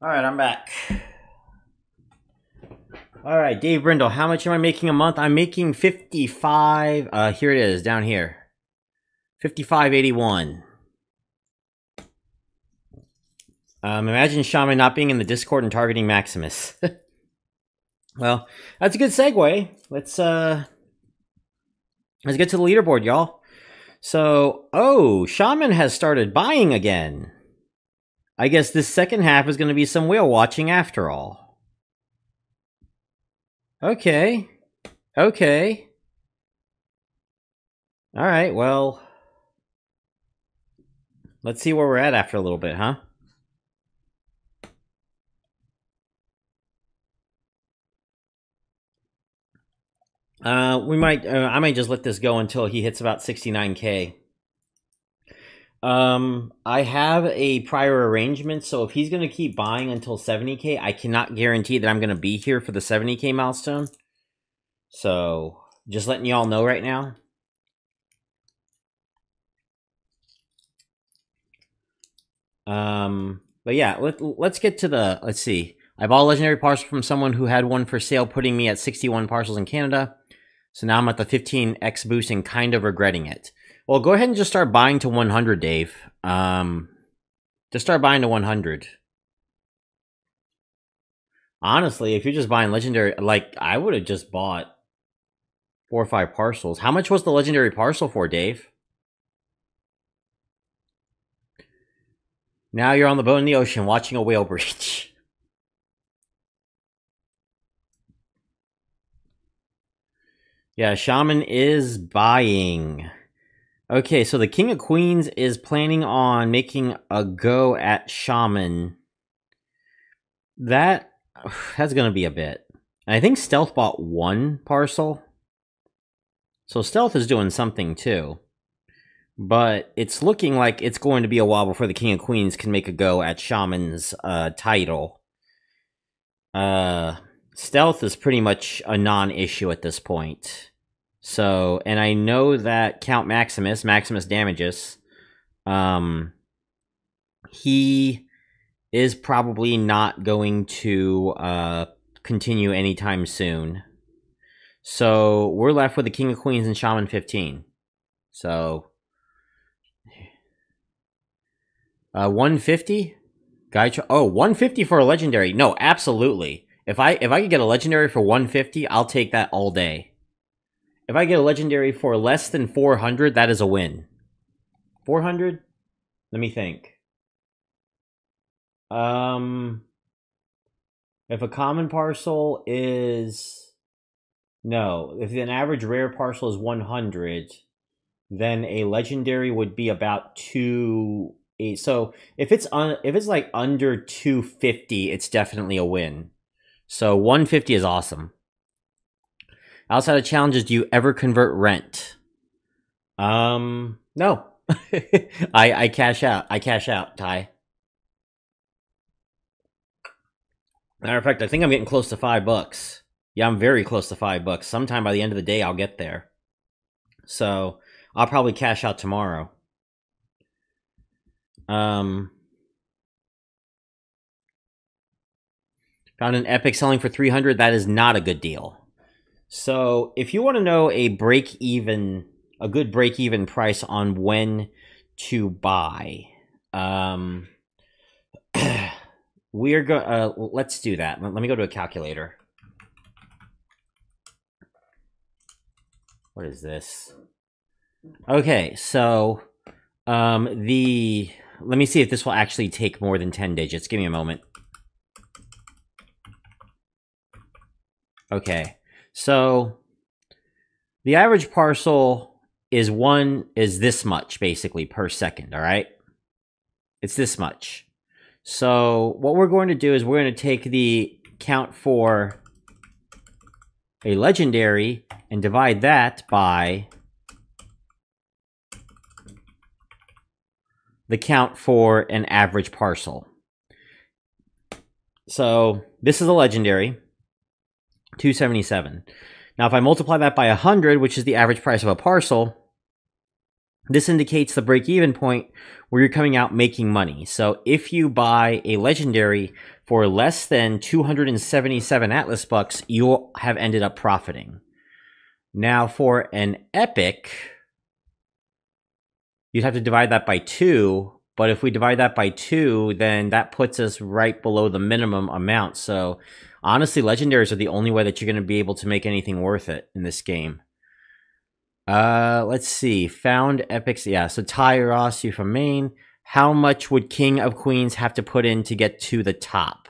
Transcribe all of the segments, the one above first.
All right, I'm back. All right, Dave Brindle, how much am I making a month? I'm making 55. Uh, here it is, down here. 5581. Um, imagine Shamen not being in the Discord and targeting Maximus. well, that's a good segue. Let's uh let's get to the leaderboard, y'all. So, oh, Shamen has started buying again. I guess this second half is going to be some whale watching after all. Okay. Okay. All right, well, let's see where we're at after a little bit, huh? Uh, we might, uh, I might just let this go until he hits about 69k. Um, I have a prior arrangement, so if he's going to keep buying until 70k, I cannot guarantee that I'm going to be here for the 70k milestone. So, just letting y'all know right now. Um, but yeah, let, let's get to the, let's see. I bought a legendary parcel from someone who had one for sale, putting me at 61 parcels in Canada. So now I'm at the 15x boost and kind of regretting it. Well, go ahead and just start buying to 100, Dave. Um, just start buying to 100. Honestly, if you're just buying legendary, like I would have just bought four or five parcels. How much was the legendary parcel for, Dave? Now you're on the boat in the ocean watching a whale breach. yeah, Shamen is buying. Okay, so the King of Queens is planning on making a go at Shamen. That that's gonna be a bit. I think Stealth bought one parcel. So Stealth is doing something too. But it's looking like it's going to be a while before the King of Queens can make a go at Shamen's uh, title. Uh, Stealth is pretty much a non-issue at this point. So, and I know that Count Maximus, Maximus Damages, um, he is probably not going to uh, continue anytime soon. So we're left with the King of Queens and Shamen 15. So, uh, 150 guy. oh, 150 for a legendary. No, absolutely. If I if I could get a legendary for 150, I'll take that all day. If I get a legendary for less than 400, that is a win. 400? Let me think. Um, if a common parcel is no, if an average rare parcel is 100, then a legendary would be about two. Eight. So if it's on, if it's like under 250, it's definitely a win. So 150 is awesome. Outside of challenges, do you ever convert rent? Um, no. I I cash out. I cash out, Ty. Matter of fact, I think I'm getting close to five bucks. Yeah, I'm very close to five bucks. Sometime by the end of the day, I'll get there. So I'll probably cash out tomorrow. Um, found an epic selling for 300. That is not a good deal. So if you want to know a break even, a good break even price on when to buy, um, we're go. Uh, let's do that. Let, let me go to a calculator. What is this? Okay, so um, the let me see if this will actually take more than 10 digits. Give me a moment. Okay. So the average parcel is one is this much basically per second, all right? It's this much. So what we're going to do is we're going to take the count for a legendary and divide that by the count for an average parcel. So this is a legendary. 277. Now, if I multiply that by 100, which is the average price of a parcel, this indicates the break-even point where you're coming out making money. So if you buy a legendary for less than 277 Atlas bucks, you'll have ended up profiting. Now for an epic, you'd have to divide that by two. But if we divide that by two, then that puts us right below the minimum amount. So honestly, legendaries are the only way that you're going to be able to make anything worth it in this game. Uh, let's see. Found epics. Yeah, so Tyros, you from Maine. How much would King of Queens have to put in to get to the top?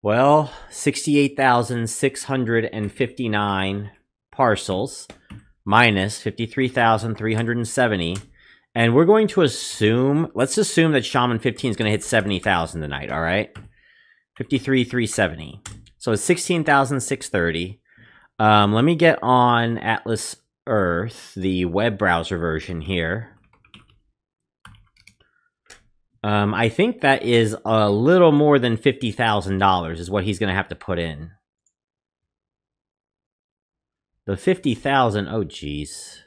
Well, 68,659 parcels minus 53,370. And we're going to assume, let's assume that Shamen 15 is going to hit 70,000 tonight, all right? 53,370. So it's 16,630. Um, let me get on Atlas Earth, the web browser version here. Um, I think that is a little more than $50,000 is what he's going to have to put in. The 50,000, oh geez.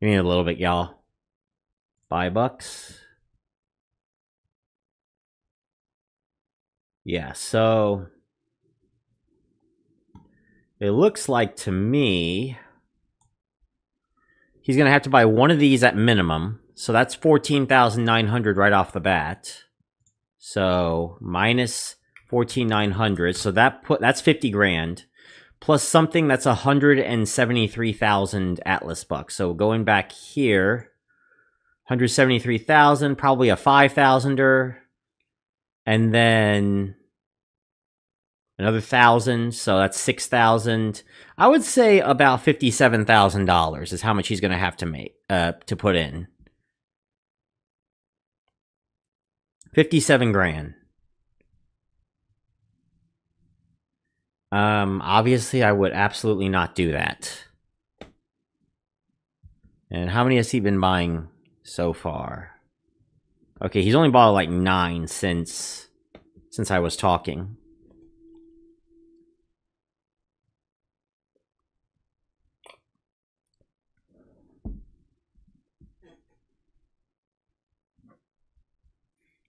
Give me a little bit, y'all. Buy bucks. Yeah, so it looks like to me he's going to have to buy one of these at minimum. So that's 14,900 right off the bat. So minus 14,900. So that put that's 50 grand plus something that's 173,000 Atlas bucks. So going back here, 173,000, probably a 5,000er. And then another thousand, so that's six thousand. I would say about fifty-seven thousand dollars is how much he's going to have to make uh, to put in. Fifty-seven grand. Um, obviously, I would absolutely not do that. And how many has he been buying so far? Okay, he's only bought like nine since since I was talking.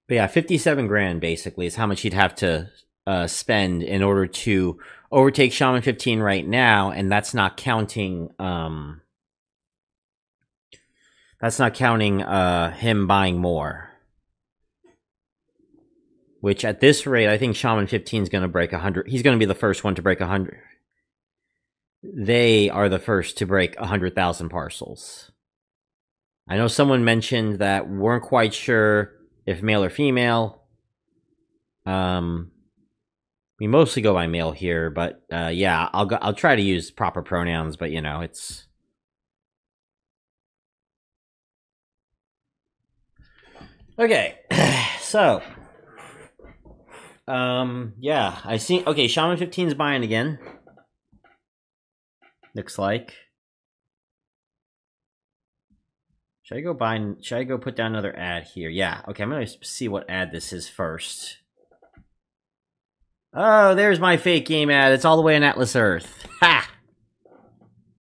But yeah, 57 grand basically is how much he'd have to uh, spend in order to overtake Shamen 15 right now, and that's not counting um that's not counting uh him buying more. Which at this rate, I think Shamen 15 is going to break 100. He's going to be the first one to break 100. They are the first to break 100,000 parcels. I know someone mentioned that weren't quite sure if male or female. Um, we mostly go by male here, but uh, yeah, I'll go, I'll try to use proper pronouns, but you know, it's okay. so, um, yeah, I see. Okay, Shamen 15 is buying again. Looks like. Should I go buy, should I go put down another ad here? Yeah, okay, I'm gonna see what ad this is first. Oh, there's my fake game ad. It's all the way in Atlas Earth. Ha!